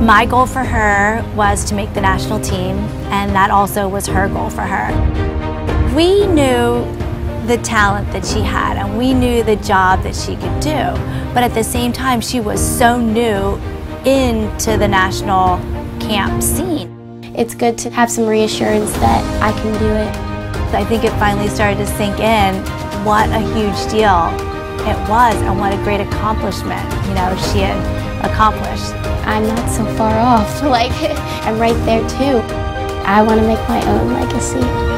My goal for her was to make the national team, and that also was her goal for her. We knew the talent that she had, and we knew the job that she could do, but at the same time, she was so new into the national camp scene. It's good to have some reassurance that I can do it. I think it finally started to sink in what a huge deal it was and what a great accomplishment, you know, she had accomplished. I'm not so far off. Like, I'm right there too. I want to make my own legacy.